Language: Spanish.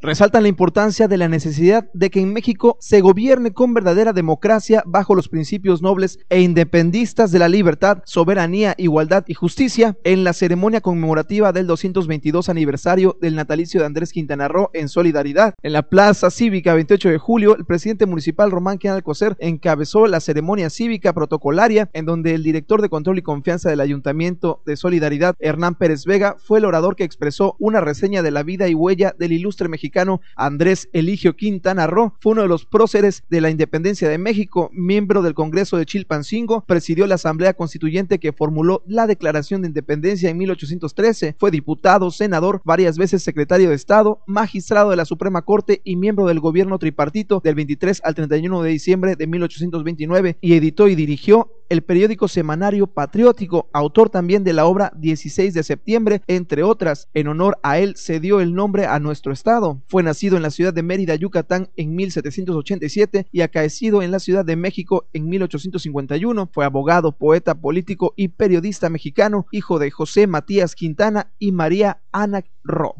resaltan la importancia de la necesidad de que en México se gobierne con verdadera democracia bajo los principios nobles e independistas de la libertad, soberanía, igualdad y justicia en la ceremonia conmemorativa del 222 aniversario del natalicio de Andrés Quintana Roo en solidaridad. En la Plaza Cívica 28 de julio, el presidente municipal Román Quinal Alcocer encabezó la ceremonia cívica protocolaria en donde el director de control y confianza del Ayuntamiento de Solidaridad, Hernán Pérez Vega, fue el orador que expresó una reseña de la vida y huella del ilustre Andrés Eligio Quintana Roo. Fue uno de los próceres de la independencia de México, miembro del Congreso de Chilpancingo, presidió la Asamblea Constituyente que formuló la Declaración de Independencia en 1813, fue diputado, senador, varias veces secretario de Estado, magistrado de la Suprema Corte y miembro del gobierno tripartito del 23 al 31 de diciembre de 1829 y editó y dirigió el periódico semanario patriótico, autor también de la obra 16 de septiembre, entre otras. En honor a él se dio el nombre a nuestro estado. Fue nacido en la ciudad de Mérida, Yucatán, en 1787 y acaecido en la Ciudad de México en 1851. Fue abogado, poeta, político y periodista mexicano, hijo de José Matías Quintana y María Ana Ro.